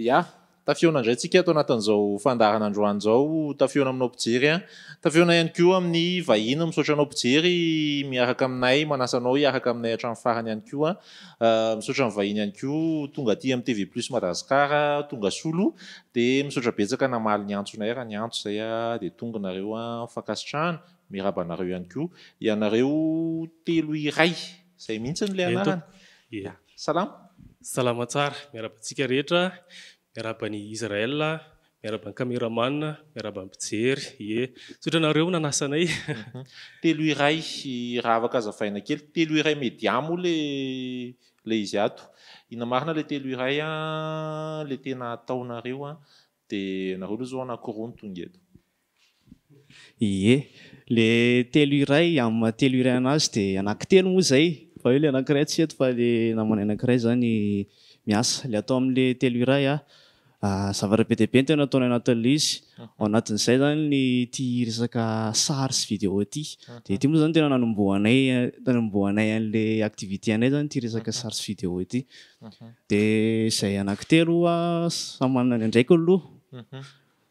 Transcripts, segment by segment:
Ya, tafihaona indray tsika ato anatin'izao fandaharana androany izao. Tafihaona aminao mpijery an! Tafihaona ihany koa amin'ny vahiny. Misaotra anao mpijery miaraka aminay, manasa anao hiaraka aminay hatramin'ny farany ihany koa. Misaotra ny vahiny ihany koa tonga aty amin'ny TV Plus Madagascar, tonga soa aloha, dia misaotra betsaka namaly ny antsonay raha niantso izay aho dia tonga nareo an, fankasitrahana, miraba anareo ihany koa, ianareo telo iray, izay mihintsy no ilay anarany, salama. Salama tsara, miaraba antsika rehetra, Miarahaba an'i Israël a, miarahaba ny cameraman, miarahaba ny mpijery, ie. Misaotra anareo nanasa anay. Telo iray raha afaka azavaina kely telo iray media moa le le izy ato ina marina le telo iray an le tena ataonareo an de nareo aloha zao anakoroa no tonga eto. Ie. Le telo iray am telo iray anazy de anaky telo moa zay fa eo le anakiray tsy eto fa le namanay anakiray zany miasa. Le atao amle telo iray a zavatra be dia be ny tena ataonay anatinle izy. Ao anatin'izay zany ny ity resaka sary sy video ity. De ity moa zany tena nanombohanay nanombohanay anle activité anay zany ity resaka sary sy video ity. De zay anaky telo a samy manana ny andraikiny loha.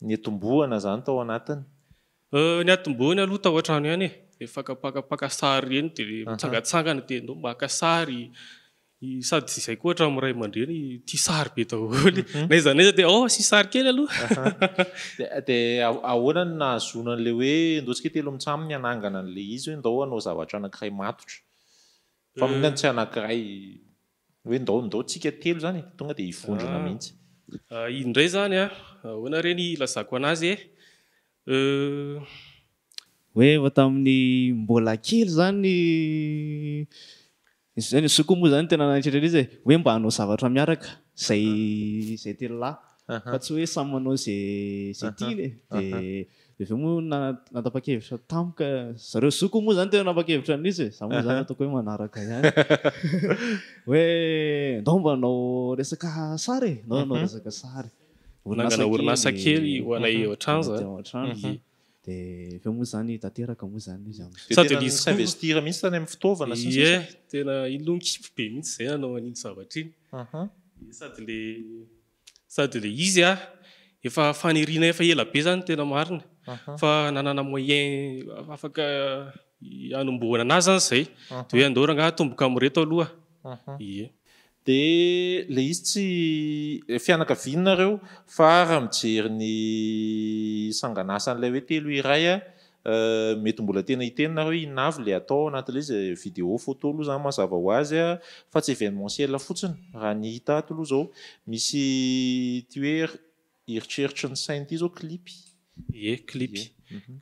Niatombohana izany tao anatiny? Niatombohany aloha tao an-trano ihany e. Dia fakapaka mpaka sary ireny dia mitsangatsangana dia ndao maka sary. Sady izay koa hatramin'ny ray aman-dreny tia sary be daholo. Na iza na iza dia ao asia sary kely aloha. Dia ahoana no nahazoana an'ilay hoe ndao isika telo mitsamigny hanangana an'ilay izy hoe ndao hanao zavatra anankiray matotra. Fa mihinana tsy anankiray. Hoe ndao ndao tsika telo zany de tonga de hivondrona mihitsy. Ah izy ndray zany ah, ahoana re ny hilazako anazy eh? Euh. Hoe efa tamin'ny mbola kely zany, ny soa koa moa zany tena nanitritra an'izy eh, hoe mba hanao zavatra miaraka zay zay telo lahy fa tsy hoe samy manao ze ze tiany eh, de. Dia avy eo moa nanapa-kevitra tampoka, zareo zokiko moa izany tena nanapa-kevitra an'izy e, za moa zany ataoko hoe manaraka ihany, hoe ndao mba hanao resaka sary e, ndao hanao resaka sary. Nangana orinasa kely ho anay eo an-trano izany. Dia avy eo moa izany tanteraka moa izany izy amin'izay. Sady tena ni-s'investir mihitsy izany amin'ny fitaovana sy ny sisa. Ie, tena iny aloha nikipy be mihitsy izay nanao an'iny zavatra iny. Sady ilay Sady le izy a efa faniriana efa ela be zany tena marina fa nanana moyen afaka hanombohana anazy zany zay de hoe andao rangah atomboka amreto aloha ie. De le izy tsy fianakaviana nareo fa raha mijery ny sangan'asan'ilay hoe telo iray a Mety mbola tena hiteny nareo hoe inona avy ilay atao ao anatin'ilay izy, video, photo aloha izany mazava ho azy fa tsy événementiel fotsiny raha ny hita ato aloha izao. Misy ity hoe eritreritry ny saina ity izao clip. Ie, clip.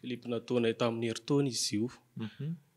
Clip nataonay tamin'ny herintaona izy io.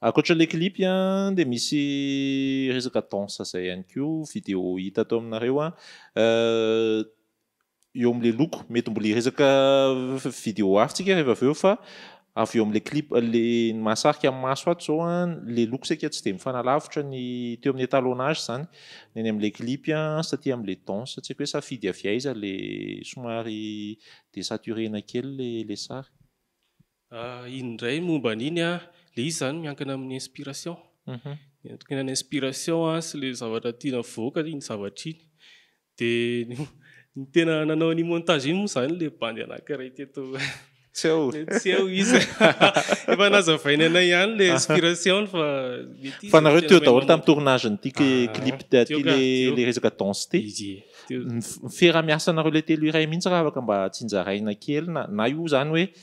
Ankoatra ilay clip dia misy resaka danse izay ihany koa video hita tao aminareo eo amin'ilay loko. Mety mbola hiresaka video hafa tsika rehefa avy eo fa avy eo amin'ilay clip le ny mahasarika ny maso ato izao ilay loko saika tsy dia mifanalavitra ny teo amin'ny etalonage izany ny any amin'ilay clip sy taty amin'ilay danse. Tsy haiko hoe safidy avy aiza ilay somary desaturena kely ilay sary. Ah iny indray momba an'iny ah, le izy zany miankina amin'ny inspiration, miankina ny inspiration ah sy le zavatra tiana avoaka iny zavatra iny, de ny tena nanao an'iny montage iny moa zany le bandy anakiray teto Tsy eo. le tsy eo izy efa nazavainy anay ihany le inspiration-ny fa mety izy Fa nareo teo daholo tamin'ny tournage-n'ity ki- Ah, clip ty teo ka, le teo. le resaka danse ty. Izy e, teo. Ny f- ny fiaraha-miasanareo le telo iray mihitsy raha afaka mba tsinjaraina kely na na io zany hoe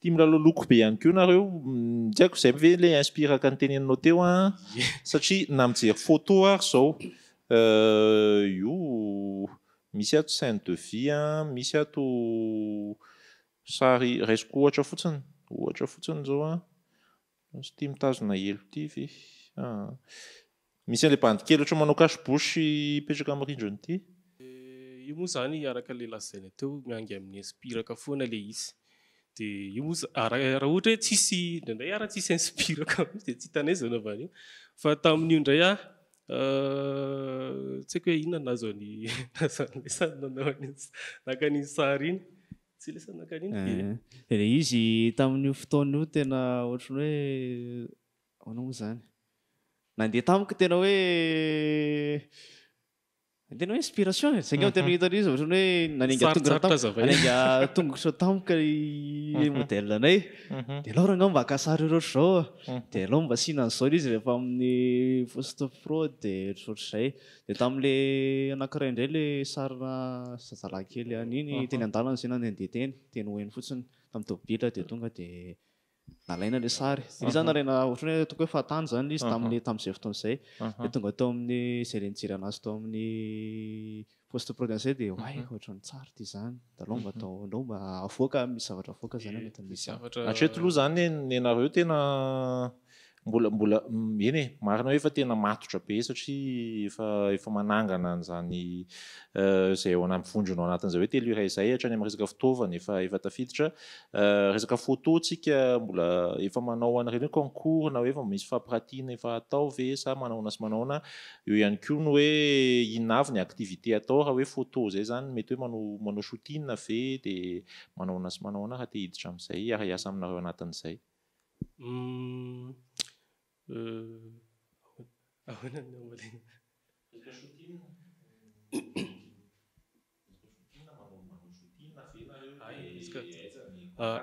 Tia milalao loko be ihany koa nareo. Hmm, tsy haiko izay ve ilay inspiraka ny teneninao teo an. Satria na mijery photo ary izao. Euh, io, misy ato scène de vie an, misy ato sary, raisiko ohatra fotsiny, ohatra fotsiny izao an. Misy tia mitazona helo ity ve? Aa! Misy an'ilay bandy kely ohatran'ny manao cache bouche hipetraka amin'ny rindrina ity. Dia io moa izany araka ilay lazaina teo, miainga amin'ny inspiraka foana ilay izy. Dia io moa izany, raha ohatra hoe tsisy, indraindray ary tsisy inspiraka mihitsy dia tsy hitanay izay nanaovana an'io. Fa tamin'io indray aho, tsy haiko hoe inona no nahazo an'i, nahazo an'ilay sary nanao an'iny, naka an'iny sary iny. Tsy le sanakaniana ity e. Ilay izy tamin'io fotoana io tena ohatran'ny hoe ahoana moa izany? Nandeha tamiko tena hoe tena hoe inspiration e. Zay angamba tena hitany izy ohatran'ny hoe nanainga tongotra Sarotsarotra tamiko, hazavana. nanainga tongotra tamiko ilay modèle anay. Dia alao rangaha mba haka sary ohatr' izao a. Dia alao mba asiana an'izao ilay izy rehefa amin'ny Fausto Pro dia ohatr'izay. Dia tamin'ilay anankiray indray ilay sarina zazalahy kely any iny teny an-dalana izay nandehandeha teny, dia noheno fotsiny tamin'ny tôbila dia tonga dia nalaina ilay sary. Dia izy zany nalaina ohatran'ny hoe ataoko hoe fahatany izany ilay izy tamin'ilay tamin'izay fotoana izay. Dia tonga tao amin'ny izay le nijery anazy tao amin'ny poste prod-ny izay dia oay ohatran'ny tsara ity izany, dia aleo mba atao, aleo mba avoaka, misy zavatra avoaka izany anatin'izay. Hatreto aloha izany nenareo tena Mbola mbola eny e, marina hoe efa tena matotra be satria efa efa manangana an'izany izay eo anaty vondrona ao anatin'izay hoe telo iray izay hatrany amin'ny resaka fitaovana efa efa tafiditra. Resaka photo tsika mbola efa manao an'ireny hoe concours na hoe efa misy fampiratiana efa atao ve sa manahoana sy manahoana. Eo ihany koa ny hoe inona avy ny activité atao raha hoe photo izay izany, mety hoe manao manao shooting ve dia manahoana sy manahoana raha te hiditra amin'izay hiara-hiasa aminareo anatin'izay.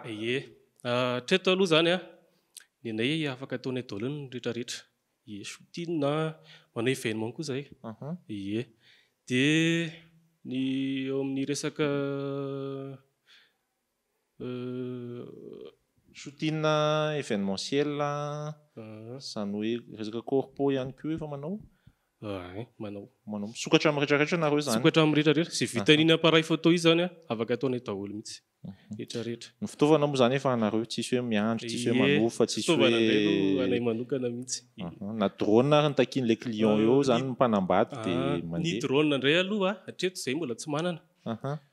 Ie, hatreto aloha izany an, ny anay afaka ataonay daholo ny retraretra, ie shooting an, manao événement koa izahay, ie, dia ny eo amin'ny resaka Shooting événementiel zany hoe resaka corpo ihany koa efa manao? Ahay manao. Manao misokatra amin'ny rehetra rehetra nareo zany? Misokatra amin'ny rehetra rehetra, izay vitan'iny appareil photo iny zany afaka ataonay daholo mihitsy rehetra rehetra. Ny fitaovana moa zany efa anareo tsisy hoe miandry tsisy hoe manofa tsisy hoe. Fitaovana indray aloha anay manokana mihitsy. Na drone ary ny takian'ilay client eo zany ny mpanambady dia mandeha. Ny drone indray aloha hatreto izay mbola tsy manana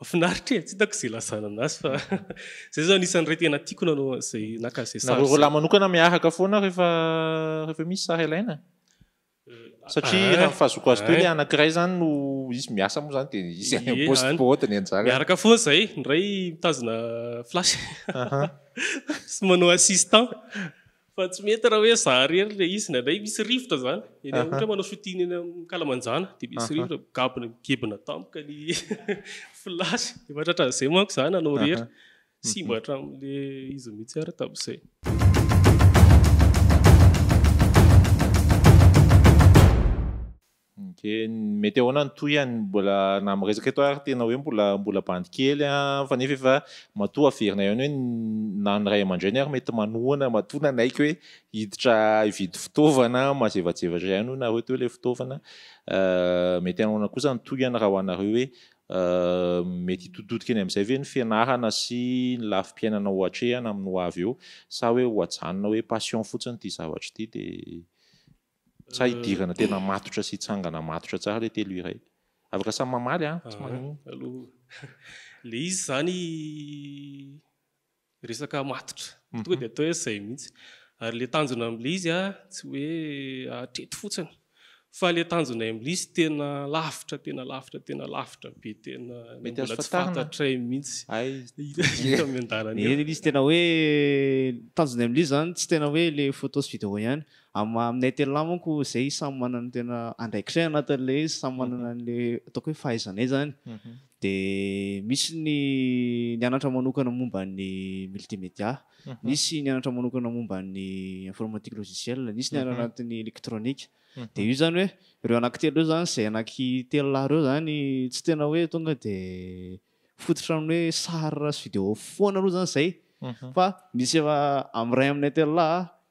Mafinaritra e, tsy hitako izay ilazana anazy fa izay zao anisan'ny iray tena tiako nanao izay naka izay sary. Nareo roalahy manokana miaraka foana rehefa rehefa misy sary alaina? Satria raha ny fahazoako azy teo ilay anankiray izany no izy miasa moa izany dia izy any amin'ny poste pote ny anjarany. Miaraka foana izahay, ny iray mitazona flash sy manao assistant. Fa tsy mety raha hoe za irery ilay izy, indraindray misy rivotra izany, eny amin'ny, ohatra hoe manao shooting eny amin'ny ankalamanjana, dia misy rivotra, gabona migebona tampoka ny flash, efa tratran'izay manko za nanao irery, simba hatramin'ilay izy mihitsy ary tamin'izay. Dia mety ahoana ny tohiny mbola na miresaka eto ary tena hoe mbola mbola bandy kely an, fa nefa efa matoa averina ihany hoe na ny ray aman-dreny ary mety manohana matoa nanaiky hoe hiditra hividy fitaovana mazevajevatra ihany hoy nareo teo ilay fitaovana mety ahoana kosa ny tohiny raha ho anareo hoe mety hitoditodika eny amin'izay ve ny fianarana sy ny lafim-piainana ho atrehana amin'ny ho avy eo sa hoe ho ajanona hoe passion fotsiny ity zavatra ity dia Sa hidirana tena matotra sy hitsangana matotra tsara le telo iray. Afaka samy mamaly an! Tsy maninona. Aloha le izy zany resaka matotra tonga de atao hoe zay mihitsy. Ary le tanjona amle izy an tsy hoe hatreto fotsiny fa le tanjonay amle izy tena lavitra tena lavitra tena lavitra be tena mbola tsy fantatray mihitsy hita miandalana eo. Izy tena hoe tanjonay amle izy zany tsy tena hoe le photo sy video ihany Aminay telo lahy manko izay samy manana ny tena andraikitray anatin'ilay izy, samy manana an'ilay ataoko hoe fahaizanay izany. Dia misy ny nianatra manokana momba ny multimédia, nisy nianatra manokana momba ny informatique logicielle, nisy nianatra anatin'ny électronique. Dia io izany hoe ireo anankitelo ireo izany, izay anankitelo lahy ireo izany tsy tena hoe tonga dia fototra amin'ny hoe sary sy vidéo foana aloha izany izay. Fa misy efa amin'ny iray aminay telo lahy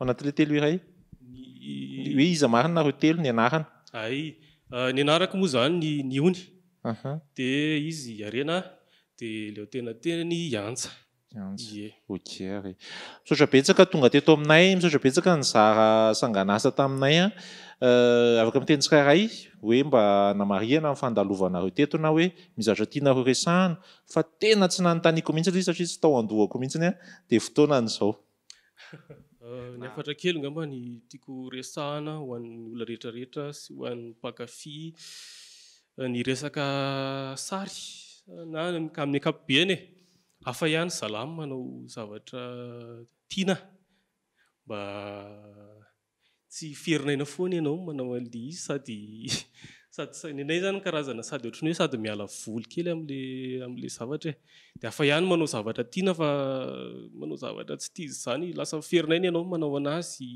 Manatri le telo iray? Ny hoe iza marina reo telo ny anarana? Ay, ny anarako moa zany ny Niony, de izy i Harena, de le ho tena tenany i Antsa. Ie. Ok ary. Misaotra betsaka tonga teto aminay, misaotra betsaka nizara sangan'asa taminay a. Afaka miteny tsirairay hoe mba hanamarihana ny fandalovanareo teto na hoe misy zavatra tianareo resahana fa tena tsy nanontaniako mihitsy aloha izy satria tsy tao an-dohako mihitsy dia fotoanan'izao. Ny hafatra kely angamba ny tiako resahana ho an'ny olona rehetra rehetra sy ho an'ny mpankafy ny resaka sary na amin'ny ankapobeny e! Hafa ihany zalahy manao zavatra tiana mba Tsy fierina aina foana ianao no manao an'ilay izy sady sady ny anay zany karazana sady ohatry ny hoe sady miala voly kely amle amle zavatra e! de hafa ihany manao zavatra tiana fa manao zavatra tsy tizy zany lasa fierina aina ianao manao anazy,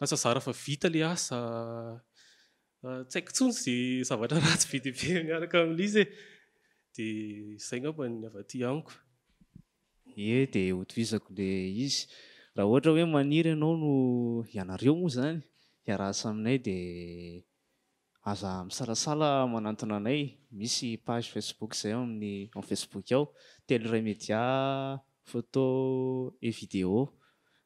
lasa zara fa vita le asa, tsy haiko tsony ze zavatra ratsy be dia be miaraka amle izy e! de zay ngamba ny avy aty amiko. Ie de hotohizako le izy. Raha ohatra hoe maniry ianao no ianareo moa izany hiara-asa aminay de aza misalasala manantona anay, misy page facebook izay ao amin'ny ao facebook ao, Telray Media photo et video,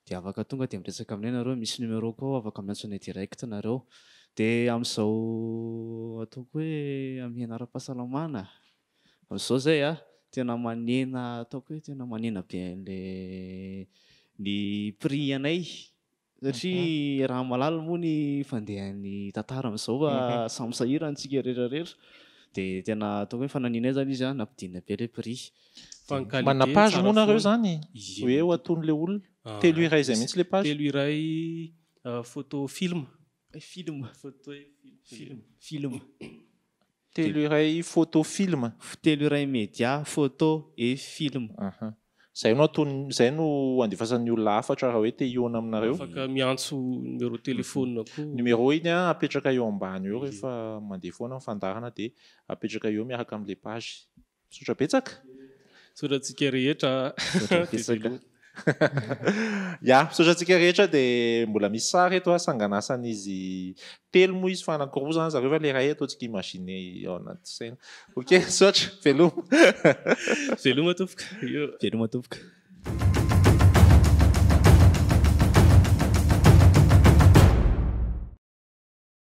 de afaka tonga de miresaka aminay nareo, misy numeroko ao afaka miantso anay direct nareo. De amin'izao ataoko hoe amihena ara-pahasalamana, Zao zay a, tena manena ataoko hoe tena manena be an'le ny prix anay satria raha mahalala moa ny fandehan'ny tantara am'zao fa samy sahirana antsika rehetra rehetra de tena ataoko hoe fananianay zany izy a nampidinay be le prix. Fa ny qualité tsara foana. Manana page moa nareo zany? Hoe ho atoan'le olona? Telo iray zay mihitsy le page? Telo iray photo film. Eh, film, photo eh, film, film, film. Telo iray photo film. Telo iray media, photo eh, film. Aha. Zay no atao zay no andefasan'ny olona hafatra raha hoe te hihaona aminareo. Afaka miantso numéro téléphone koa. Numéro iny a apetraka eo ambany eo rehefa mandeha foana ny fandaharana dia apetraka eo miaraka amin'ilay page. Misaotra betsaka. Misaotra antsika rehetra. Misaotra betsaka. Ya, misaotra antsika rehetra dia mbola misy sary eto sangan'asan'izy telo moa izy fa anankiroa zany zareo fa le iray ataontsika imaginer ao anaty saina. Ok, misaotra. Veloma. Veloma tompoko. Veloma tompoko.